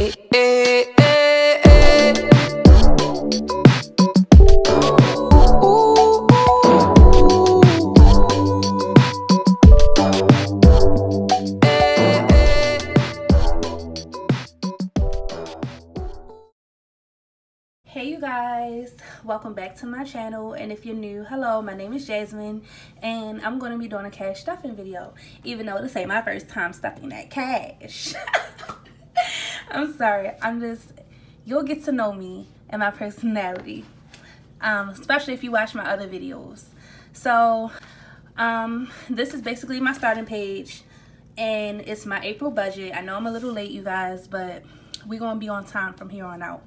Hey you guys, welcome back to my channel and if you're new, hello, my name is Jazmin and I'm going to be doing a cash stuffing video even though this ain't my first time stuffing that cash. I'm sorry, I'm just, you'll get to know me and my personality, um, especially if you watch my other videos. So um, this is basically my starting page and it's my April budget. I know I'm a little late you guys, but we're going to be on time from here on out.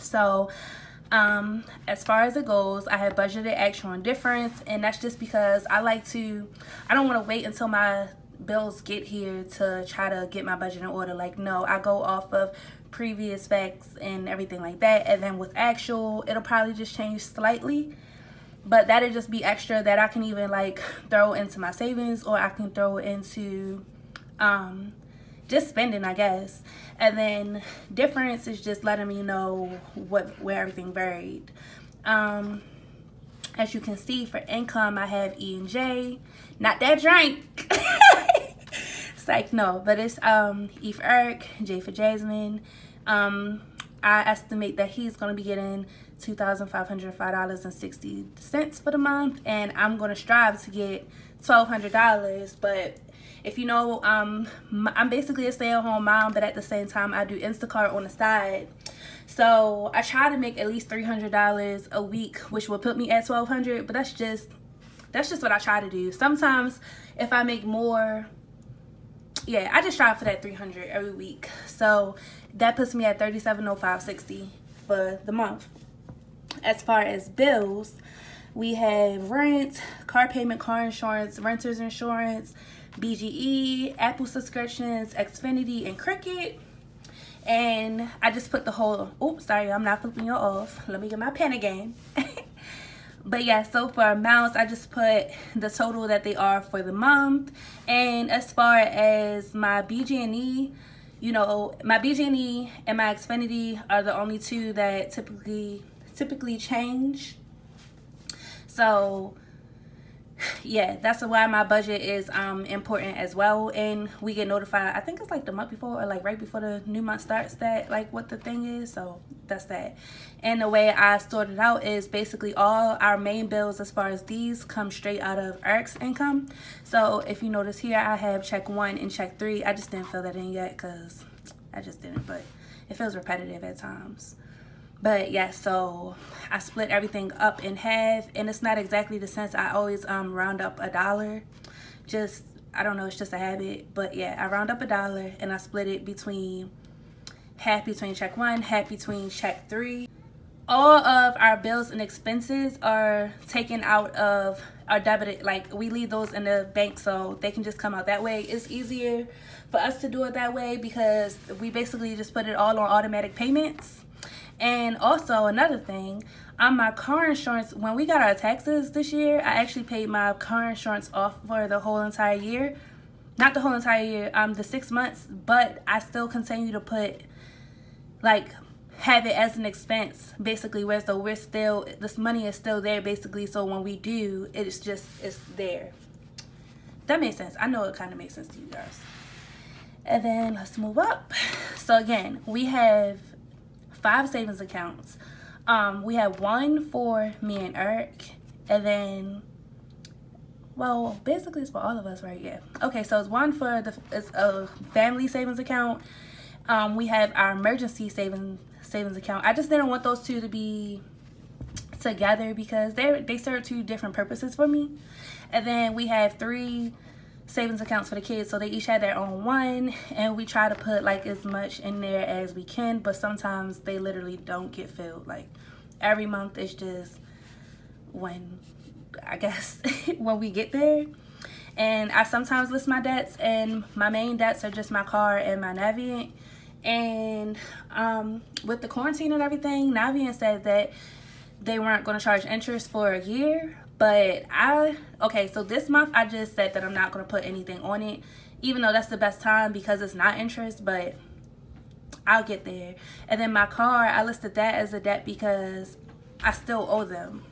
So um, as far as it goes, I have budgeted on difference and that's just because I like to, I don't want to wait until my bills get here to try to get my budget in order. Like no, I go off of previous facts and everything like that. And then with actual, it'll probably just change slightly. But that'll just be extra that I can even like throw into my savings or I can throw into um, just spending I guess and then difference is just letting me know what where everything varied um as you can see for income I have E and J not that drink like no but it's um E for Eric J for Jazmin. Um I estimate that he's going to be getting $2,505.60 for the month and I'm going to strive to get $1,200 but if you know um i'm basically a stay-at-home mom but at the same time i do instacart on the side. So i try to make at least $300 a week which will put me at 1200 but that's just that's just what i try to do. Sometimes if i make more yeah i just strive for that 300 every week so that puts me at 3705.60 for the month as far as bills we have rent car payment car insurance renters insurance BGE, Apple subscriptions, Xfinity, and Cricket. And I just put the whole, oops, sorry, I'm not flipping you off. Let me get my pen again. but yeah, so for amounts, I just put the total that they are for the month. And as far as my BG&E, you know, my BG&E and my Xfinity are the only two that typically typically change. So yeah that's why my budget is um important as well. And we get notified i think it's like the month before or like right before the new month starts that like what the thing is. So that's that. And the way i sort it out is basically all our main bills as far as these come straight out of eric's income. So if you notice here i have check one and check three. I just didn't fill that in yet because i just didn't but it feels repetitive at times but yeah so i split everything up in half and it's not exactly the sense i always um round up a dollar. Just i don't know it's just a habit. But yeah i round up a dollar and i split it between half between check one half between check three. All of our bills and expenses are taken out of our debit like we leave those in the bank so they can just come out that way. It's easier for us to do it that way because we basically just put it all on automatic payments and also another thing, on my car insurance, when we got our taxes this year, I actually paid my car insurance off for the whole entire year. Not the whole entire year, um, the six months, but I still continue to put, like, have it as an expense, basically, where so we're still, this money is still there, basically, so when we do, it's just, it's there. That makes sense. I know it kind of makes sense to you guys. And then let's move up. So again, we have five savings accounts. Um, we have one for me and Eric, and then, well, basically it's for all of us, right? Yeah. Okay, so it's one for the it's a family savings account. Um, we have our emergency savings savings account. I just didn't want those two to be together because they they serve two different purposes for me. And then we have three savings accounts for the kids so they each had their own one and we try to put like as much in there as we can but sometimes they literally don't get filled. Like every month it's just when i guess when we get there. And i sometimes list my debts and my main debts are just my car and my navient. And um, with the quarantine and everything navient said that they weren't going to charge interest for a year but I, okay, so this month I just said that I'm not to put anything on it, even though that's the best time because it's not interest. But I'll get there. And then my car, I listed that as a debt because I still owe them.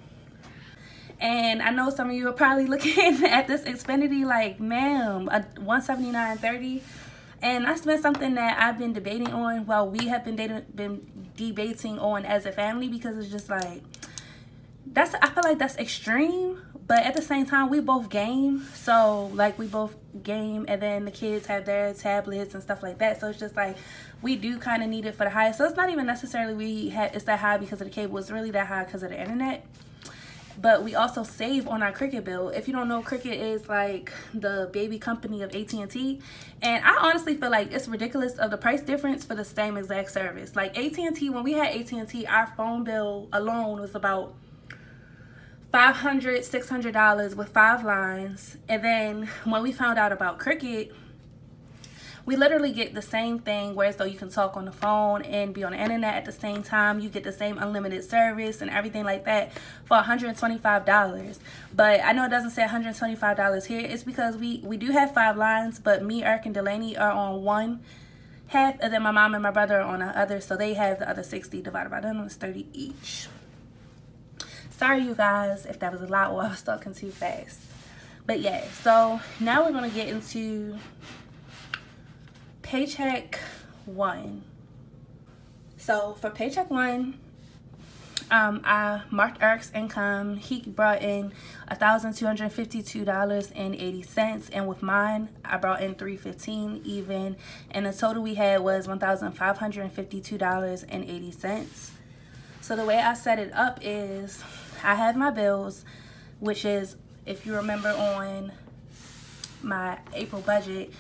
And I know some of you are probably looking at this Xfinity like, ma'am, a 179.30. And that's been something that I've been debating on. Well, we have been been debating on as a family because it's just like that's I feel like that's extreme. But at the same time, we both game, so like we both game, and then the kids have their tablets and stuff like that. So it's just like we do kind of need it for the high. So it's not even necessarily we had it's that high because of the cable. It's really that high because of the internet but we also save on our Cricket bill. If you don't know, Cricket is like the baby company of AT&T, and I honestly feel like it's ridiculous of the price difference for the same exact service. Like AT&T, when we had AT&T, our phone bill alone was about 500 $600 with five lines, and then when we found out about Cricket, we literally get the same thing whereas though you can talk on the phone and be on the internet at the same time. You get the same unlimited service and everything like that for $125 but i know it doesn't say $125 here. It's because we we do have five lines but me eric and delaney are on one half and then my mom and my brother are on the other so they have the other 60 divided by them it's 30 each sorry you guys if that was a lot or i was talking too fast but yeah so now we're going to get into paycheck one. So for paycheck one, um, I marked Eric's income. He brought in $1,252.80. And with mine, I brought in 315 even. And the total we had was $1,552.80. So the way I set it up is I have my bills, which is, if you remember on my April budget,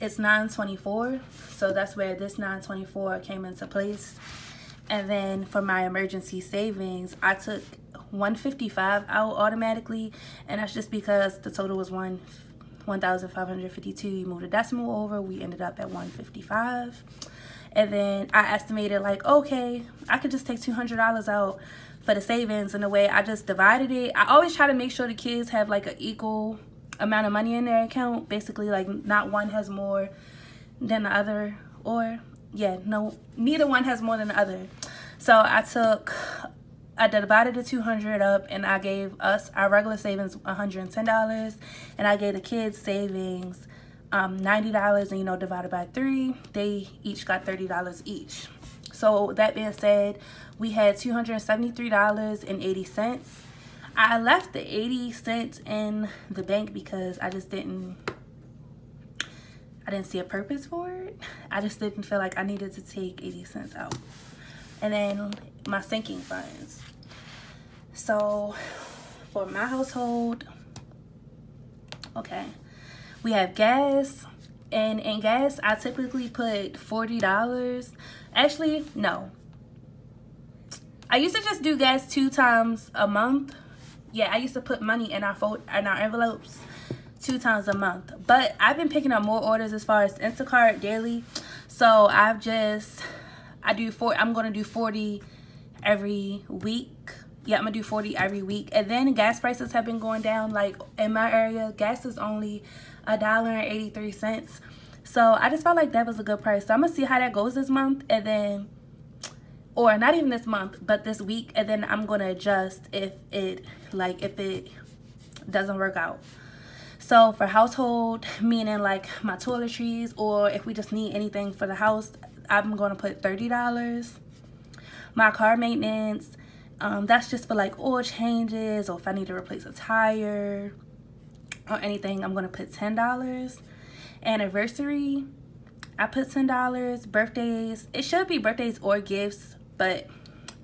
it's 924 so that's where this 924 came into place. And then for my emergency savings I took 155 out automatically. And that's just because the total was one 1552 you moved a decimal over. We ended up at 155 and then I estimated like okay I could just take $200 out for the savings in a way. I just divided it. I always try to make sure the kids have like an equal amount of money in their account. Basically like not one has more than the other or yeah no neither one has more than the other. So i took i divided the 200 up and i gave us our regular savings 110 dollars. And i gave the kids savings um, 90 dollars and you know divided by three. They each got 30 dollars each so that being said we had 273 dollars and 80 cents I left the 80 cents in the bank because I just didn't I didn't see a purpose for it. I just didn't feel like I needed to take 80 cents out. And then my sinking funds. So for my household, okay, we have gas. And in gas, I typically put $40. Actually, no. I used to just do gas two times a month yeah, I used to put money in our fold in our envelopes two times a month. But I've been picking up more orders as far as Instacart daily. So I've just I do four I'm gonna do 40 every week. Yeah, I'm gonna do 40 every week. And then gas prices have been going down. Like in my area, gas is only a dollar and 83 cents. So I just felt like that was a good price. So I'm gonna see how that goes this month and then or not even this month but this week and then i'm gonna adjust if it like if it doesn't work out so for household meaning like my toiletries or if we just need anything for the house i'm gonna put 30 dollars my car maintenance um, that's just for like oil changes or if i need to replace a tire or anything i'm gonna put ten dollars anniversary I put $10. Birthdays, it should be birthdays or gifts but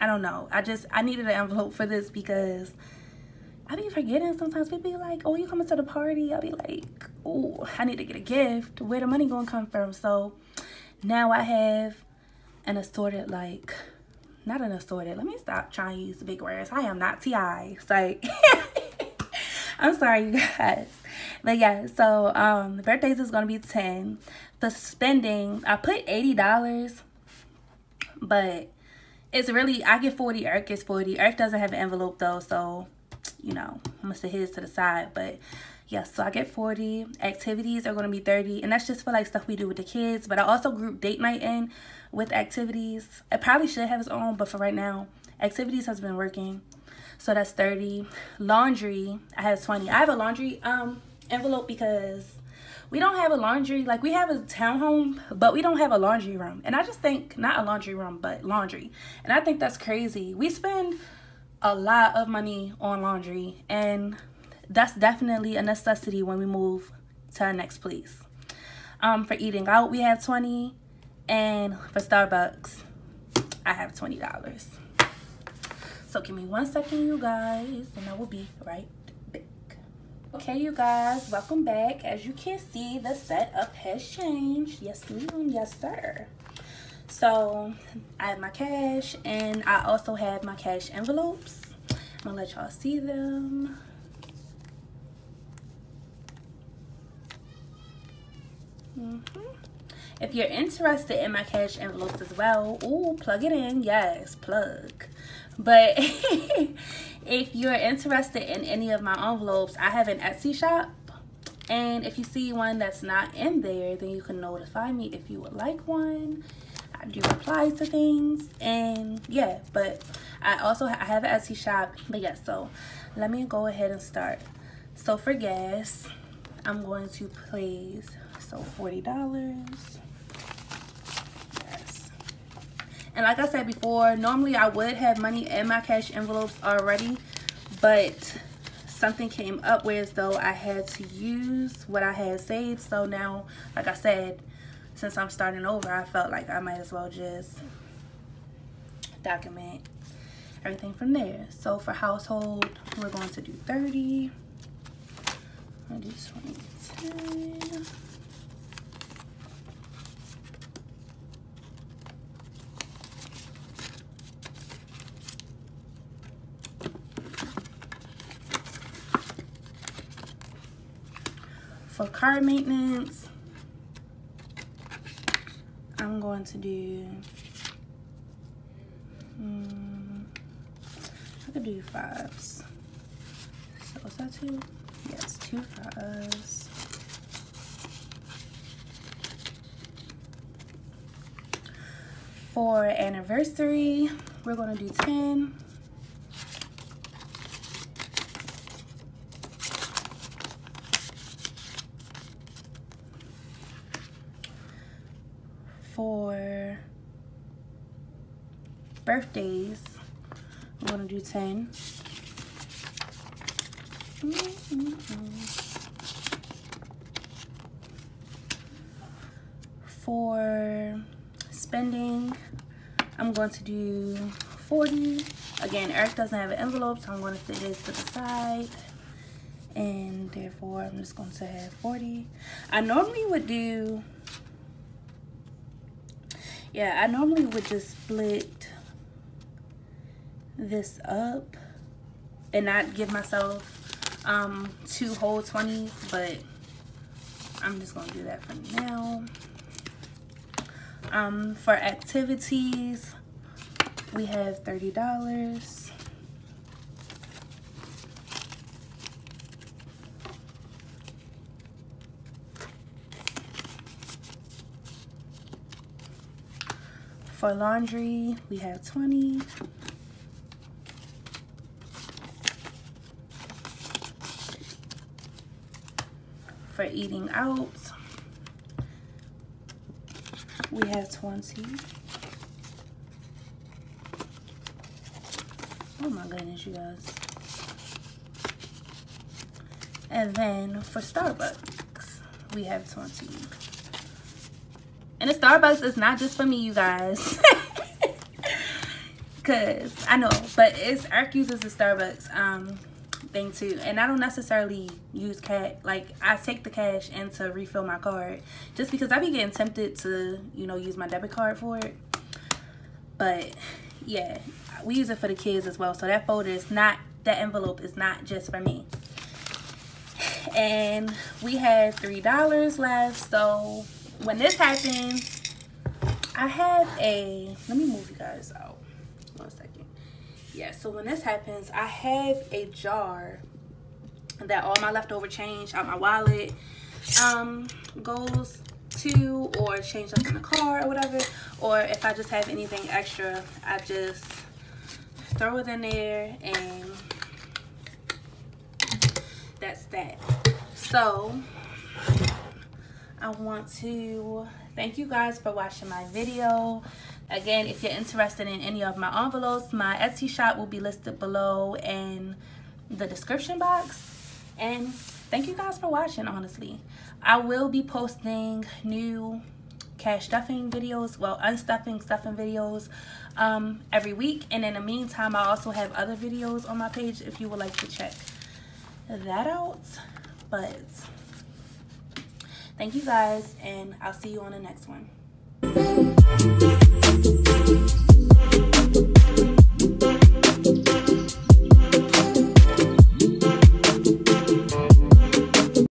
I don't know. I just, I needed an envelope for this because I be forgetting sometimes. People be like, oh, you coming to the party? I'll be like, oh, I need to get a gift. Where the money gonna come from? So now I have an assorted, like, not an assorted. Let me stop trying to use big words. I am not T.I. It's like, I'm sorry, you guys. But yeah, so um, the birthdays is gonna be 10. The spending, I put $80, but it's really I get 40, Eric gets 40. Eric doesn't have an envelope though, so you know, I'm gonna set his to the side. But Yes, so I get 40. Activities are going to be 30. And that's just for like stuff we do with the kids. But I also group date night in with activities. It probably should have its own, but for right now, activities has been working. So that's 30. Laundry, I have 20. I have a laundry um envelope because we don't have a laundry like we have a townhome but we don't have a laundry room. And i just think not a laundry room but laundry. And i think that's crazy. We spend a lot of money on laundry and that's definitely a necessity when we move to our next place. Um for eating out we have 20 and for starbucks i have 20 dollars so give me one second you guys and i will be right back. Okay, you guys, welcome back. As you can see, the setup has changed. Yes, ma'am. Yes, sir. So, I have my cash, and I also have my cash envelopes. I'm gonna let y'all see them. Mm -hmm. If you're interested in my cash envelopes as well, ooh, plug it in. Yes, plug. But if you're interested in any of my envelopes, I have an Etsy shop. And if you see one that's not in there, then you can notify me if you would like one. I do reply to things. And yeah, but I also I have an Etsy shop. But yeah, so let me go ahead and start. So for gas, I'm going to place, so $40. And like I said before, normally I would have money in my cash envelopes already, but something came up where as though I had to use what I had saved. So now, like I said, since I'm starting over, I felt like I might as well just document everything from there. So for household, we're going to do 30. i do 20, 10. For car maintenance, I'm going to do, um, I could do fives. So is that two? Yes, two fives. For anniversary, we're gonna do 10. for birthdays, Do 10. For spending, I'm going to do 40. Again, Eric doesn't have an envelope, so I'm going to set this to the side. And therefore, I'm just going to have 40. I normally would do yeah I normally would just split this up and not give myself um, two whole 20s but I'm just gonna do that for now um, for activities we have $30 For laundry, we have 20. For eating out, we have 20. Oh my goodness, you guys. And then for Starbucks, we have 20. And the Starbucks is not just for me, you guys. Cause I know, but it's Eric uses the Starbucks um thing too. And I don't necessarily use cash like I take the cash and to refill my card just because I be getting tempted to, you know, use my debit card for it. But yeah, we use it for the kids as well. So that folder is not that envelope is not just for me. And we had three dollars left, so when this happens, I have a, let me move you guys out. Yeah, so when this happens, I have a jar that all my leftover change out my wallet um, goes to or change up in the car or whatever. Or if I just have anything extra, I just throw it in there and that's that. So I want to thank you guys for watching my video. Again, if you're interested in any of my envelopes, my Etsy shop will be listed below in the description box. And thank you guys for watching, honestly. I will be posting new cash stuffing videos, well, unstuffing, stuffing videos um, every week. And in the meantime, I also have other videos on my page if you would like to check that out. But thank you guys, and I'll see you on the next one.